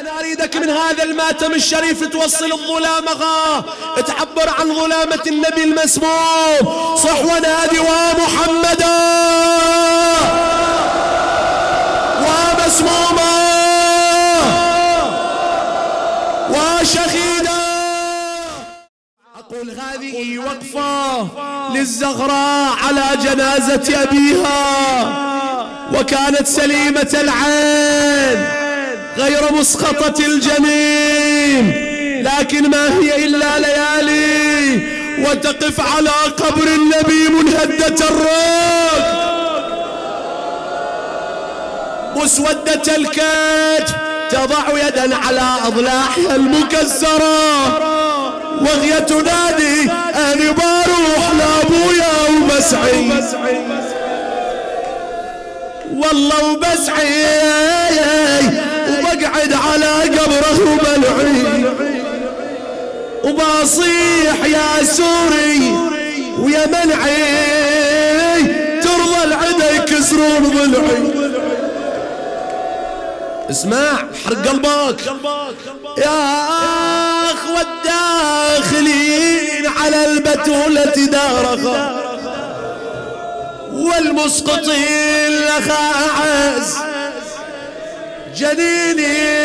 أنا أريدك من هذا الماتم الشريف توصل الظلامة تعبر عن ظلامة النبي المسموم. صح ونادي ومحمدا ومسموما وشهيدا أقول هذه وقفة للزغراء على جنازة أبيها. وكانت سليمة العين. غير مسقطة الجنين. لكن ما هي إلا ليالي وتقف على قبر النبي منهدة الركب مسودة الكتف تضع يدا على أضلاعها المكسرة وهي تنادي أنا بروح لأبويا ومسعي. والله وبسعي وبصيح يا سوري ويا منعي ترضى العدا يكسرون ضلعي اسمع حرق قلبك. يا اخوة الداخلين على البتولة دارخة والمسقطين لخا عز جنيني.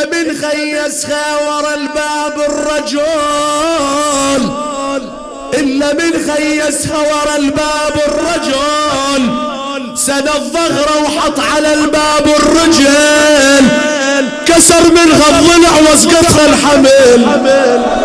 إلا من خيسها ورا الباب الرجل. إلا من خيسها ورا الباب الرجل. سد الظهر وحط على الباب الرجل. كسر منها الضلع واسقطها الحمل.